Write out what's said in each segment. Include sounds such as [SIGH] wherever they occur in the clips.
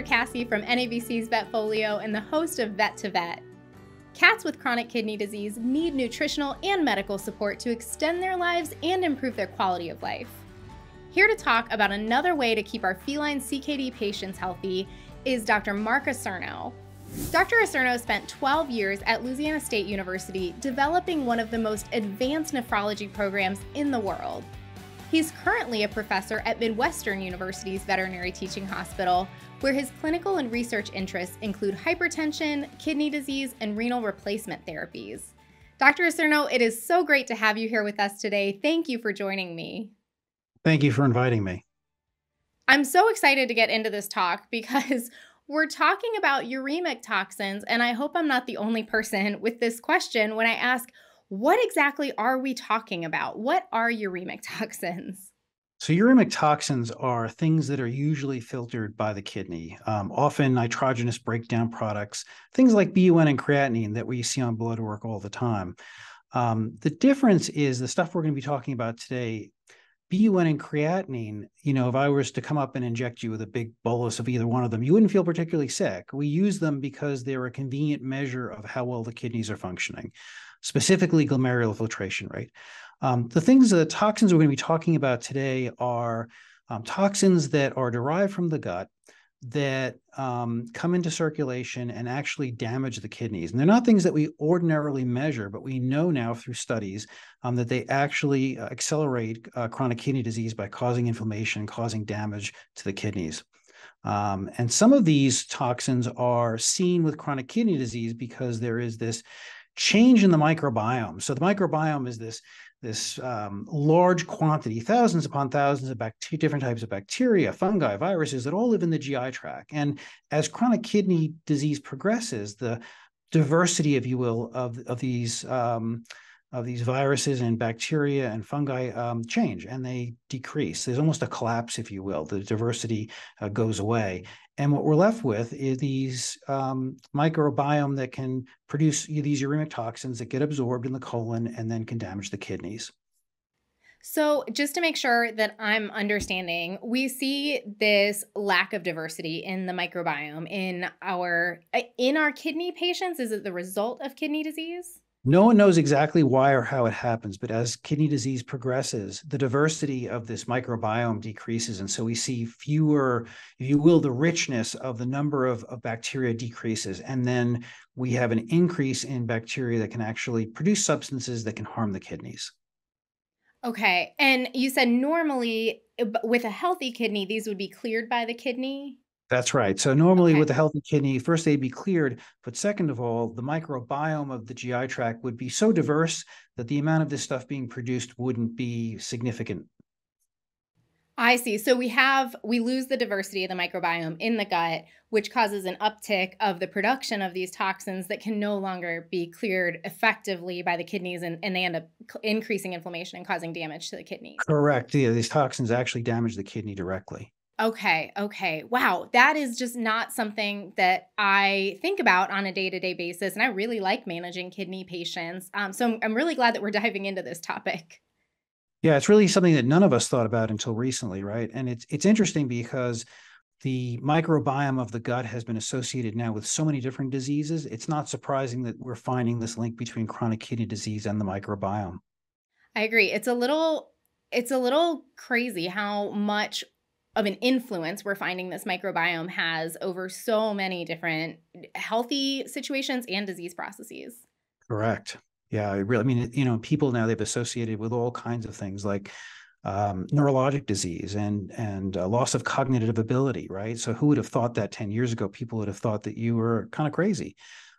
Dr. Cassi from NAVC's Vetfolio and the host of Vet to Vet. Cats with chronic kidney disease need nutritional and medical support to extend their lives and improve their quality of life. Here to talk about another way to keep our feline CKD patients healthy is Dr. Mark Acierno. Dr. Acierno spent 12 years at Louisiana State University developing one of the most advanced nephrology programs in the world. He's currently a professor at Midwestern University's Veterinary Teaching Hospital, where his clinical and research interests include hypertension, kidney disease, and renal replacement therapies. Dr. Acierno, it is so great to have you here with us today. Thank you for joining me. Thank you for inviting me. I'm so excited to get into this talk because [LAUGHS] we're talking about uremic toxins, and I hope I'm not the only person [LAUGHS] with this question when I ask, what exactly are we talking about? What are uremic [LAUGHS] toxins? So, uremic toxins are things that are usually filtered by the kidney, um, often nitrogenous breakdown products, things like BUN and creatinine that we see on blood work all the time. Um, the difference is the stuff we're going to be talking about today BUN and creatinine, you know, if I was to come up and inject you with a big bolus of either one of them, you wouldn't feel particularly sick. We use them because they're a convenient measure of how well the kidneys are functioning, specifically glomerular filtration rate. Um, the things, the toxins we're going to be talking about today are um, toxins that are derived from the gut that um, come into circulation and actually damage the kidneys. And they're not things that we ordinarily measure, but we know now through studies um, that they actually uh, accelerate uh, chronic kidney disease by causing inflammation, causing damage to the kidneys. Um, and some of these toxins are seen with chronic kidney disease because there is this change in the microbiome. So the microbiome is this this um, large quantity, thousands upon thousands of different types of bacteria, fungi, viruses that all live in the GI tract. And as chronic kidney disease progresses, the diversity, if you will, of, of these um, of these viruses and bacteria and fungi um, change and they decrease. There's almost a collapse, if you will. The diversity uh, goes away. And what we're left with is these um, microbiome that can produce these uremic toxins that get absorbed in the colon and then can damage the kidneys. So, just to make sure that I'm understanding, we see this lack of diversity in the microbiome in our in our kidney patients. Is it the result of kidney disease? No one knows exactly why or how it happens, but as kidney disease progresses, the diversity of this microbiome decreases. And so we see fewer, if you will, the richness of the number of, of bacteria decreases. And then we have an increase in bacteria that can actually produce substances that can harm the kidneys. Okay. And you said normally uh, with a healthy kidney, these would be cleared by the kidney? That's right. So normally okay. with a healthy kidney, first they'd be cleared, but second of all, the microbiome of the GI tract would be so diverse that the amount of this stuff being produced wouldn't be significant. I see. So we have we lose the diversity of the microbiome in the gut, which causes an uptick of the production of these toxins that can no longer be cleared effectively by the kidneys and, and they end up increasing inflammation and causing damage to the kidneys. Correct. Yeah, these toxins actually damage the kidney directly. Okay, okay. Wow, that is just not something that I think about on a day to day basis. And I really like managing kidney patients. Um, so I'm, I'm really glad that we're diving into this topic. Yeah, it's really something that none of us thought about until recently, right? And it's it's interesting because the microbiome of the gut has been associated now with so many different diseases. It's not surprising that we're finding this link between chronic kidney disease and the microbiome. I agree. It's a little it's a little crazy how much of an influence we're finding this microbiome has over so many different healthy situations and disease processes. Correct. Yeah, I really. I mean, you know, people now they've associated with all kinds of things like um, neurologic disease and and uh, loss of cognitive ability. Right. So, who would have thought that ten years ago? People would have thought that you were kind of crazy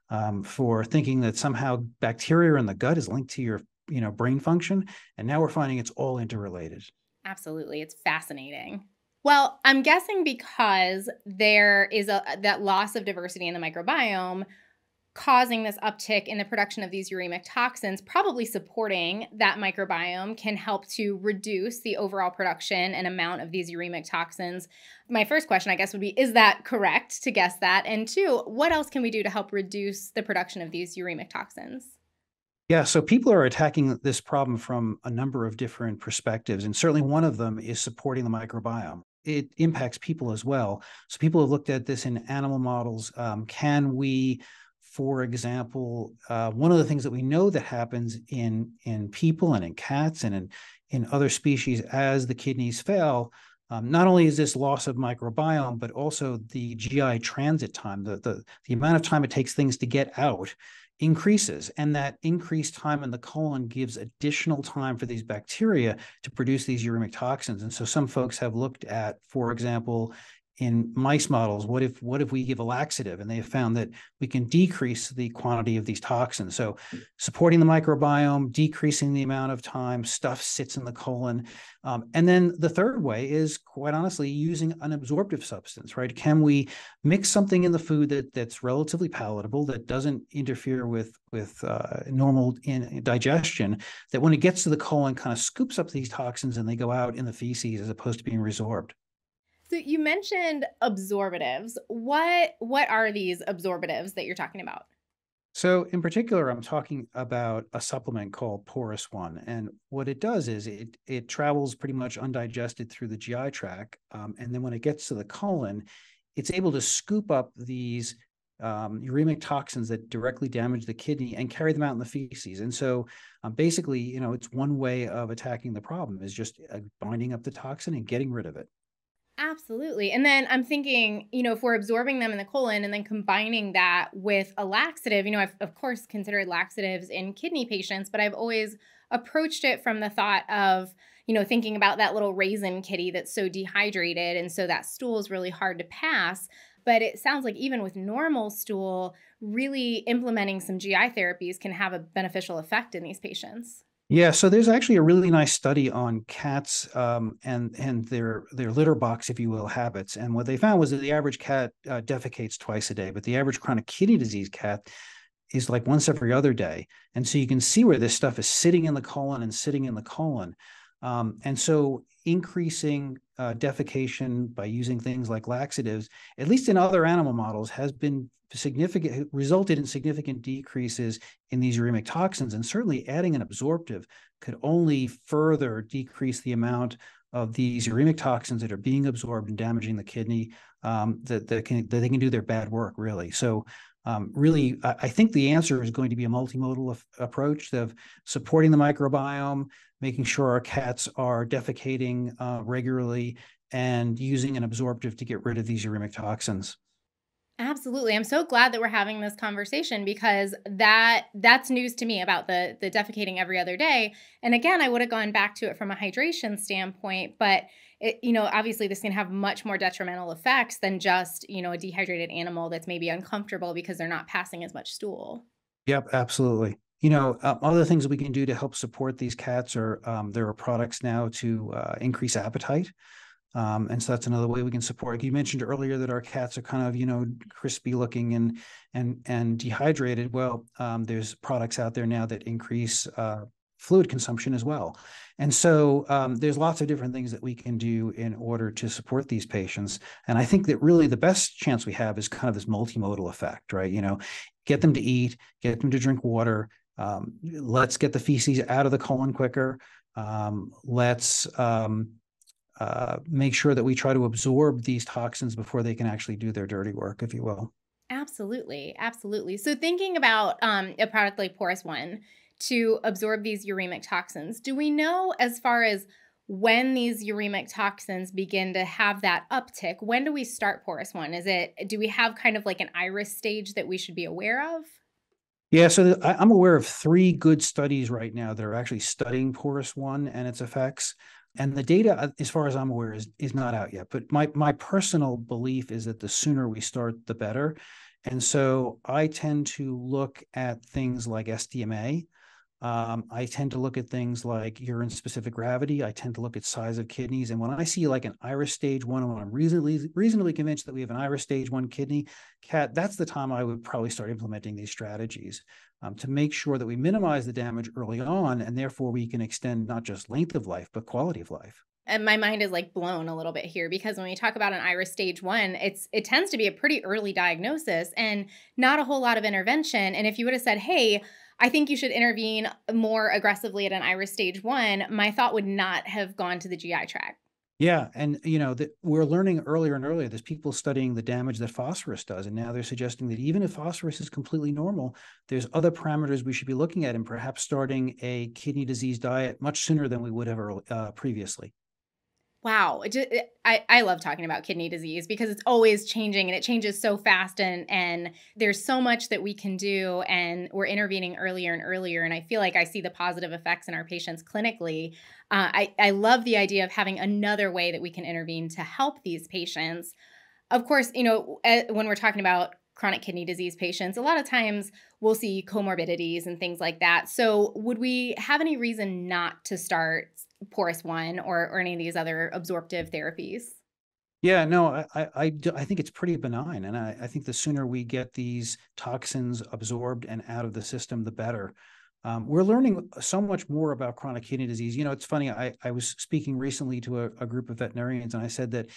um, for thinking that somehow bacteria in the gut is linked to your you know brain function, and now we're finding it's all interrelated. Absolutely, it's fascinating. Well, I'm guessing because there is a that loss of diversity in the microbiome causing this uptick in the production of these uremic toxins, probably supporting that microbiome can help to reduce the overall production and amount of these uremic toxins. My first question, I guess, would be Is that correct to guess that? And two, what else can we do to help reduce the production of these uremic toxins? Yeah, so people are attacking this problem from a number of different perspectives. And certainly one of them is supporting the microbiome. It impacts people as well. So people have looked at this in animal models. Um, can we, for example, uh, one of the things that we know that happens in in people and in cats and in in other species as the kidneys fail. Um, not only is this loss of microbiome, but also the GI transit time, the, the, the amount of time it takes things to get out increases. And that increased time in the colon gives additional time for these bacteria to produce these uremic toxins. And so some folks have looked at, for example, in mice models what if what if we give a laxative? And they have found that we can decrease the quantity of these toxins. So supporting the microbiome decreasing the amount of time stuff sits in the colon. Um, and then the third way is quite honestly using an absorptive substance right? Can we mix something in the food that that's relatively palatable that doesn't interfere with with uh, normal in, digestion that when it gets to the colon kind of scoops up these toxins and they go out in the feces as opposed to being resorbed so you mentioned absorbatives. What what are these absorbatives that you're talking about? So in particular, I'm talking about a supplement called Porus One, and what it does is it it travels pretty much undigested through the GI tract, um, and then when it gets to the colon, it's able to scoop up these um, uremic toxins that directly damage the kidney and carry them out in the feces. And so, um, basically, you know, it's one way of attacking the problem is just uh, binding up the toxin and getting rid of it. Absolutely. And then I'm thinking, you know, if we're absorbing them in the colon and then combining that with a laxative, you know, I've of course considered laxatives in kidney patients, but I've always approached it from the thought of, you know, thinking about that little raisin kitty that's so dehydrated and so that stool is really hard to pass. But it sounds like even with normal stool, really implementing some GI therapies can have a beneficial effect in these patients. Yeah, so there's actually a really nice study on cats um, and and their their litter box, if you will, habits. And what they found was that the average cat uh, defecates twice a day, but the average chronic kidney disease cat is like once every other day. And so you can see where this stuff is sitting in the colon and sitting in the colon. Um, and so increasing uh, defecation by using things like laxatives, at least in other animal models, has been significant resulted in significant decreases in these uremic toxins and certainly adding an absorptive could only further decrease the amount of these uremic toxins that are being absorbed and damaging the kidney um, that, that, can, that they can do their bad work really. So um, really I, think the answer is going to be a multimodal af- approach of supporting the microbiome making sure our cats are defecating uh, regularly and using an absorptive to get rid of these uremic toxins Absolutely. I'm so glad that we're having this conversation because that that's news to me about the the defecating every other day. And again, I would have gone back to it from a hydration standpoint, but it, you know, obviously this can have much more detrimental effects than just, you know, a dehydrated animal that's maybe uncomfortable because they're not passing as much stool. Yep, absolutely. You know, uh, other things we can do to help support these cats are um, there are products now to uh, increase appetite. Um, and so that's another way we can support. You mentioned earlier that our cats are kind of, you know, crispy looking and and and dehydrated. Well, um, there's products out there now that increase uh, fluid consumption as well. And so um, there's lots of different things that we can do in order to support these patients. And I think that really the best chance we have is kind of this multimodal effect, right? You know, get them to eat, get them to drink water. Um, let's get the feces out of the colon quicker. Um, let's um, uh, make sure that we try to absorb these toxins before they can actually do their dirty work, if you will. Absolutely, absolutely. So thinking about um, a product like Porus One to absorb these uremic toxins, do we know as far as when these uremic toxins begin to have that uptick? When do we start Porus One? Is it do we have kind of like an iris stage that we should be aware of? Yeah, so I'm aware of three good studies right now that are actually studying Porus One and its effects and the data uh, as far as i'm aware is is not out yet but my my personal belief is that the sooner we start the better. And so i tend to look at things like sdma um, i tend to look at things like urine specific gravity i tend to look at size of kidneys and when i see like an iris stage one when i'm reasonably reasonably convinced that we have an iris stage one kidney cat that's the time i would probably start implementing these strategies um, to make sure that we minimize the damage early on and therefore we can extend not just length of life but quality of life. And my mind is like blown a little bit here because when we talk about an iris stage 1 it's it tends to be a pretty early diagnosis and not a whole lot of intervention and if you would have said hey I think you should intervene more aggressively at an iris stage 1 my thought would not have gone to the GI tract Yeah, and you know that we're learning earlier and earlier. There's people studying the damage that phosphorus does, and now they're suggesting that even if phosphorus is completely normal, there's other parameters we should be looking at, and perhaps starting a kidney disease diet much sooner than we would have uh, previously. Wow, just, I I love talking about kidney disease because it's always changing and it changes so fast and and there's so much that we can do and we're intervening earlier and earlier and I feel like I see the positive effects in our patients clinically. Uh, I I love the idea of having another way that we can intervene to help these patients. Of course, you know eh, when we're talking about chronic kidney disease patients, a lot of times we'll see comorbidities and things like that. So, would we have any reason not to start porus one or, or any of these other absorptive therapies? Yeah, no, I, I, I, think it's pretty benign. And I, I think the sooner we get these toxins absorbed and out of the system, the better. Um, we're learning so much more about chronic kidney disease. You know, it's funny. I, I was speaking recently to a, a group of veterinarians, and I said that,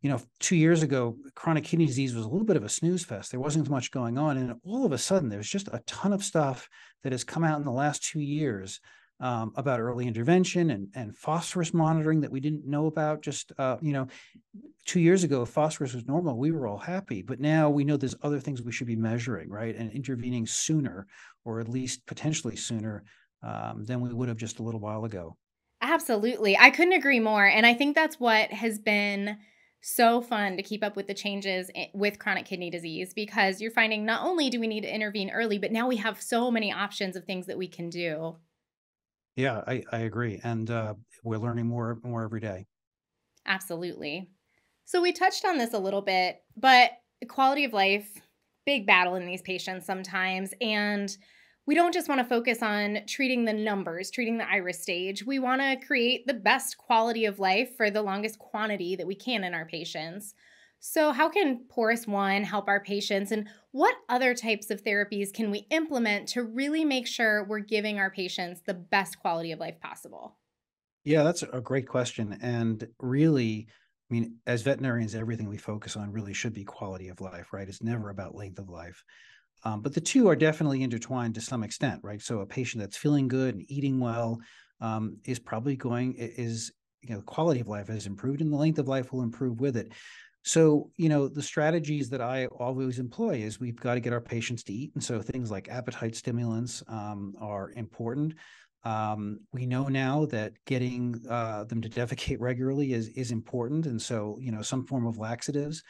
you know, two years ago, chronic kidney disease was a little bit of a snooze fest. There wasn't much going on, and all of a sudden, there's just a ton of stuff that has come out in the last two years um, about early intervention and, and phosphorus monitoring that we didn't know about just uh, you know two years ago if phosphorus was normal we were all happy. But now we know there's other things we should be measuring right? And intervening sooner or at least potentially sooner um, than we would have just a little while ago. Absolutely. I couldn't agree more. And i think that's what has been so fun to keep up with the changes with chronic kidney disease because you're finding not only do we need to intervene early but now we have so many options of things that we can do yeah, I, I agree. And uh, we're learning more more every day. Absolutely. So we touched on this a little bit, but quality of life, big battle in these patients sometimes. And we don't just want to focus on treating the numbers, treating the iris stage. We want to create the best quality of life for the longest quantity that we can in our patients. So, how can Porus One help our patients, and what other types of therapies can we implement to really make sure we're giving our patients the best quality of life possible? Yeah, that's a great question. And really, I mean, as veterinarians, everything we focus on really should be quality of life, right? It's never about length of life. Um, but the two are definitely intertwined to some extent, right? So a patient that's feeling good and eating well um, is probably going is you know quality of life has improved and the length of life will improve with it so, you know, the strategies that I always employ is we've got to get our patients to eat. And so things like appetite stimulants um, are important. Um, we know now that getting uh, them to defecate [LAUGHS] regularly is, is important. And so, you know, some form of laxatives.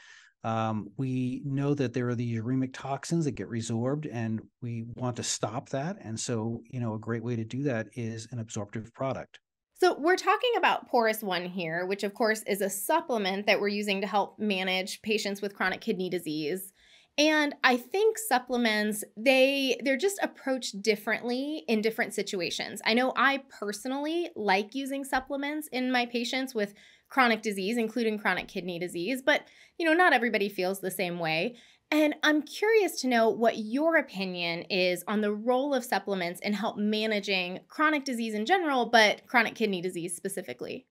Um, we know that there are the uremic toxins that get resorbed, and we want to stop that. And so, you know, a great way to do that is an absorptive product. So, we're talking about Porus One here, which of course is a supplement that we're using to help manage patients with chronic kidney disease. And I think supplements they they're just approached differently in different situations. I know I personally like using supplements in my patients with chronic disease including chronic kidney disease, but you know not everybody feels the same way. And I'm curious to know what your opinion is on the role of supplements in help managing chronic disease in general, but chronic kidney disease specifically.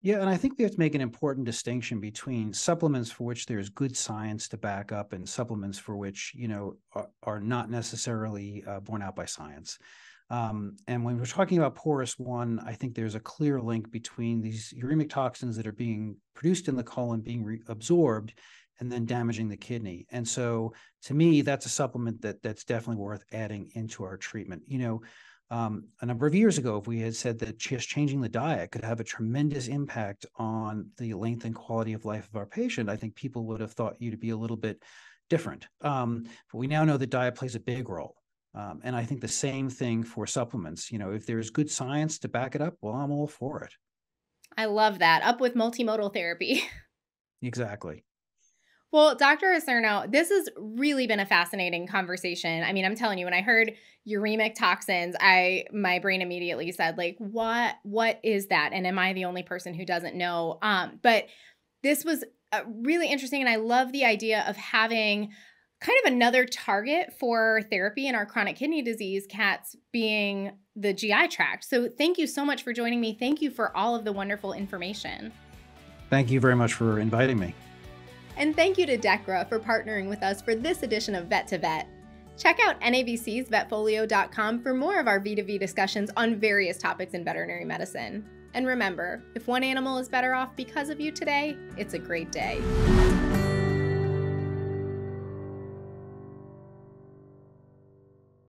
Yeah, and I think we have to make an important distinction between supplements for which there's good science to back up and supplements for which, you know, are, are not necessarily uh, borne out by science. Um, and when we're talking about porus one, I think there's a clear link between these uremic toxins that are being produced in the colon being re- absorbed and then damaging the kidney. And so to me, that's a supplement that that's definitely worth adding into our treatment. You know, um, a number of years ago, if we had said that just changing the diet could have a tremendous impact on the length and quality of life of our patient, I think people would have thought you to be a little bit different. Um, but we now know that diet plays a big role. Um, and I think the same thing for supplements. You know, if there's good science to back it up, well, I'm all for it. I love that. Up with multimodal therapy. [LAUGHS] exactly. Well, Dr. Acierno, this has really been a fascinating conversation. I mean, I'm telling you, when I heard uremic toxins, I my brain immediately said, like, what what is that? And am I the only person who doesn't know? Um, but this was uh, really interesting, and I love the idea of having kind of another target for therapy in our chronic kidney disease cats being the GI tract. So thank you so much for joining me. Thank you for all of the wonderful information. Thank you very much for inviting me. And thank you to Dechra for partnering with us for this edition of Vet to Vet. Check out NAVC's vetfolio.com for more of our V2V discussions on various topics in veterinary medicine. And remember, if one animal is better off because of you today, it's a great day.